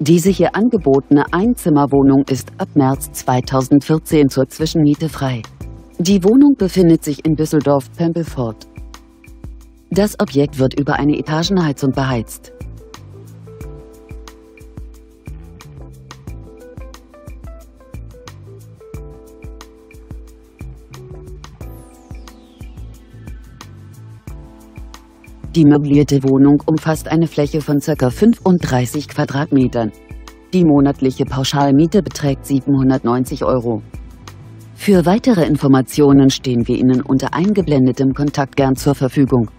Diese hier angebotene Einzimmerwohnung ist ab März 2014 zur Zwischenmiete frei. Die Wohnung befindet sich in Düsseldorf-Pempelfort. Das Objekt wird über eine Etagenheizung beheizt. Die möblierte Wohnung umfasst eine Fläche von ca. 35 Quadratmetern. Die monatliche Pauschalmiete beträgt 790 Euro. Für weitere Informationen stehen wir Ihnen unter eingeblendetem Kontakt gern zur Verfügung.